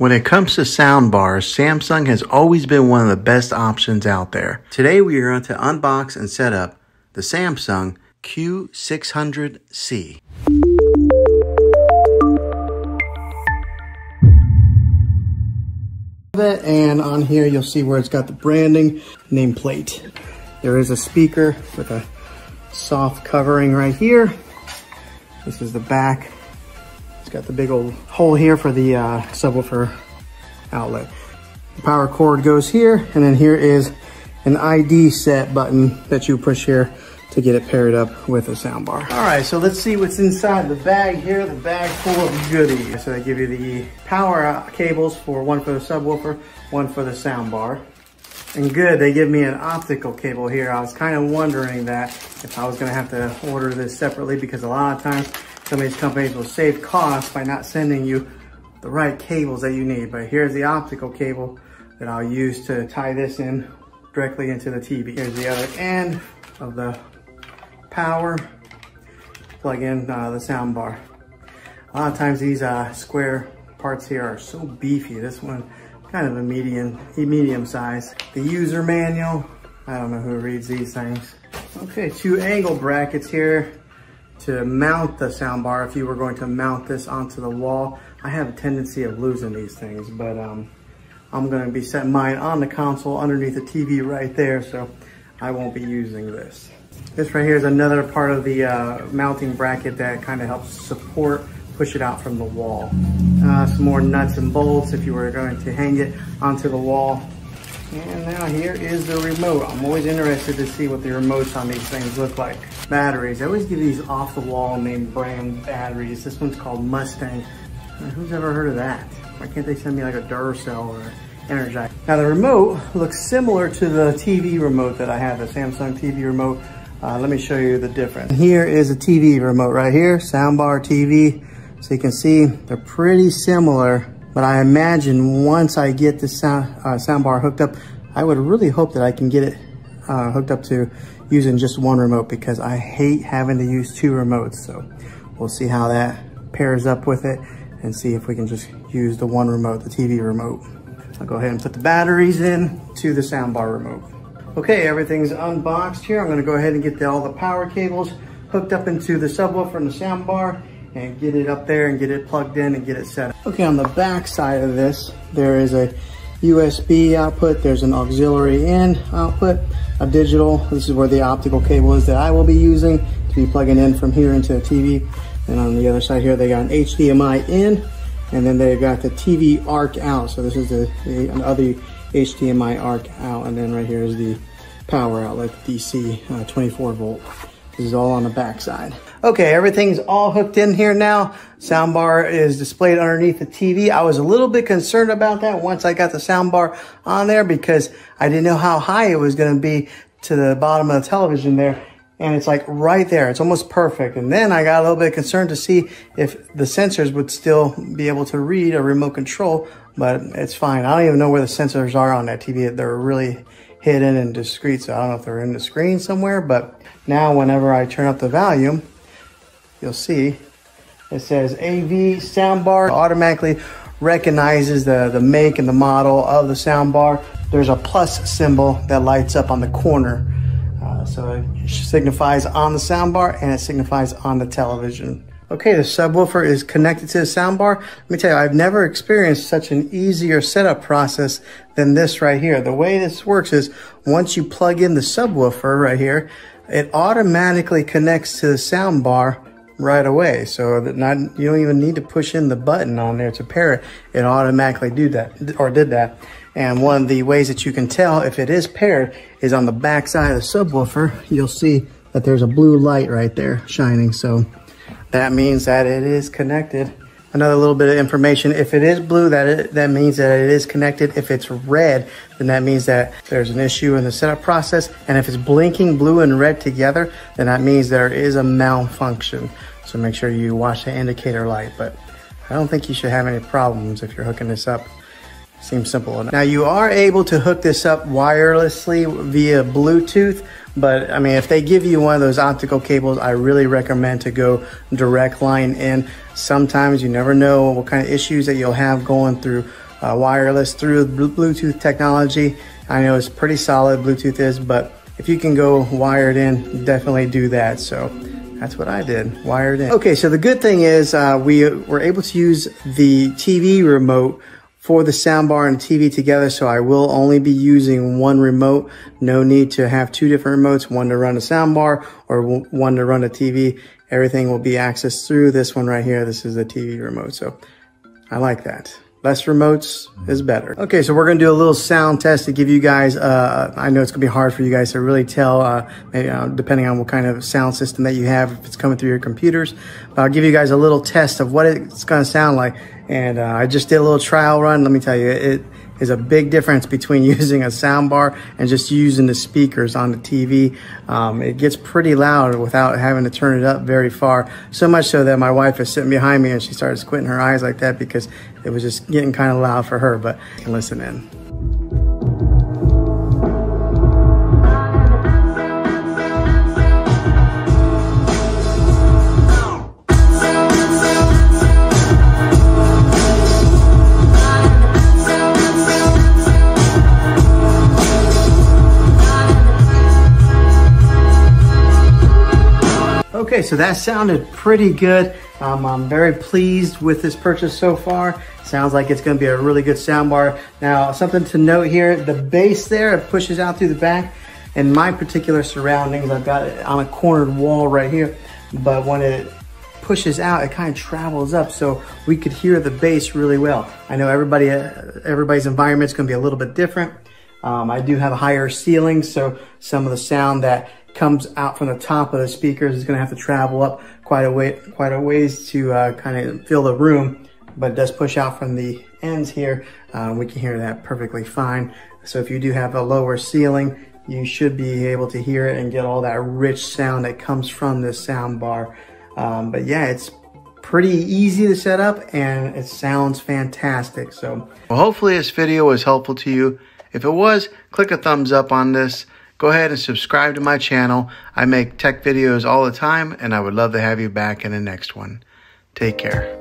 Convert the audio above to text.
When it comes to sound bars, Samsung has always been one of the best options out there. Today we are going to unbox and set up the Samsung Q600C. And on here you'll see where it's got the branding nameplate. There is a speaker with a soft covering right here. This is the back. It's got the big old hole here for the uh, subwoofer outlet. The power cord goes here, and then here is an ID set button that you push here to get it paired up with a soundbar. All right, so let's see what's inside the bag here. The bag full of goodies. So they give you the power cables for one for the subwoofer, one for the soundbar. And good, they give me an optical cable here. I was kind of wondering that if I was gonna have to order this separately because a lot of times some of these companies will save costs by not sending you the right cables that you need. But here's the optical cable that I'll use to tie this in directly into the TV. Here's the other end of the power, plug in uh, the sound bar. A lot of times these uh, square parts here are so beefy. This one kind of a medium, medium size. The user manual, I don't know who reads these things. Okay, two angle brackets here to mount the soundbar if you were going to mount this onto the wall. I have a tendency of losing these things, but um, I'm gonna be setting mine on the console underneath the TV right there, so I won't be using this. This right here is another part of the uh, mounting bracket that kind of helps support push it out from the wall. Uh, some more nuts and bolts if you were going to hang it onto the wall. And now here is the remote. I'm always interested to see what the remotes on these things look like. Batteries, I always give these off the wall name brand batteries. This one's called Mustang. Uh, who's ever heard of that? Why can't they send me like a Duracell or Energize? Now the remote looks similar to the TV remote that I have, the Samsung TV remote. Uh, let me show you the difference. Here is a TV remote right here, soundbar TV. So you can see they're pretty similar, but I imagine once I get the sound, uh, soundbar hooked up, I would really hope that I can get it uh, hooked up to using just one remote because I hate having to use two remotes. So we'll see how that pairs up with it and see if we can just use the one remote, the TV remote. I'll go ahead and put the batteries in to the soundbar remote. Okay, everything's unboxed here. I'm gonna go ahead and get the, all the power cables hooked up into the subwoofer and the soundbar and get it up there and get it plugged in and get it set up. Okay, on the back side of this, there is a USB output, there's an auxiliary in output, a digital, this is where the optical cable is that I will be using to be plugging in from here into the TV. And on the other side here, they got an HDMI in, and then they've got the TV ARC out. So this is the, the other HDMI ARC out, and then right here is the power outlet, DC uh, 24 volt. This is all on the back side. Okay, everything's all hooked in here now. Soundbar is displayed underneath the TV. I was a little bit concerned about that once I got the soundbar on there because I didn't know how high it was going to be to the bottom of the television there. And it's like right there. It's almost perfect. And then I got a little bit concerned to see if the sensors would still be able to read a remote control, but it's fine. I don't even know where the sensors are on that TV. They're really hidden and discreet. So I don't know if they're in the screen somewhere, but now whenever I turn up the volume, you'll see it says AV soundbar automatically recognizes the, the make and the model of the soundbar. There's a plus symbol that lights up on the corner. Uh, so it signifies on the soundbar and it signifies on the television. Okay, the subwoofer is connected to the soundbar. Let me tell you, I've never experienced such an easier setup process than this right here. The way this works is once you plug in the subwoofer right here, it automatically connects to the soundbar right away. So that not you don't even need to push in the button on there to pair it. It automatically do that or did that. And one of the ways that you can tell if it is paired is on the back side of the subwoofer. You'll see that there's a blue light right there shining. So that means that it is connected. Another little bit of information. If it is blue, that it, that means that it is connected. If it's red, then that means that there's an issue in the setup process. And if it's blinking blue and red together, then that means there is a malfunction. So make sure you watch the indicator light, but I don't think you should have any problems if you're hooking this up. Seems simple enough. Now you are able to hook this up wirelessly via Bluetooth, but I mean, if they give you one of those optical cables, I really recommend to go direct line in. Sometimes you never know what kind of issues that you'll have going through uh, wireless through Bluetooth technology. I know it's pretty solid, Bluetooth is, but if you can go wired in, definitely do that. So that's what I did, wired in. Okay, so the good thing is uh, we were able to use the TV remote for the soundbar and TV together, so I will only be using one remote. No need to have two different remotes, one to run a soundbar or one to run a TV. Everything will be accessed through this one right here. This is the TV remote, so I like that. Less remotes is better. Okay, so we're gonna do a little sound test to give you guys, uh, I know it's gonna be hard for you guys to really tell, uh, maybe, uh, depending on what kind of sound system that you have, if it's coming through your computers. But I'll give you guys a little test of what it's gonna sound like. And uh, I just did a little trial run. Let me tell you, it is a big difference between using a soundbar and just using the speakers on the TV. Um, it gets pretty loud without having to turn it up very far. So much so that my wife is sitting behind me and she started squinting her eyes like that because it was just getting kind of loud for her, but listen in. So that sounded pretty good. Um, I'm very pleased with this purchase so far. Sounds like it's gonna be a really good soundbar. Now, something to note here, the bass there, it pushes out through the back. In my particular surroundings, I've got it on a cornered wall right here, but when it pushes out, it kind of travels up so we could hear the bass really well. I know everybody, everybody's environment is gonna be a little bit different. Um, I do have a higher ceiling, so some of the sound that comes out from the top of the speakers is going to have to travel up quite a way, quite a ways to uh, kind of fill the room, but it does push out from the ends here. Uh, we can hear that perfectly fine. So if you do have a lower ceiling, you should be able to hear it and get all that rich sound that comes from this sound bar. Um, but yeah, it's pretty easy to set up and it sounds fantastic. So well, hopefully this video was helpful to you. If it was, click a thumbs up on this go ahead and subscribe to my channel. I make tech videos all the time, and I would love to have you back in the next one. Take care.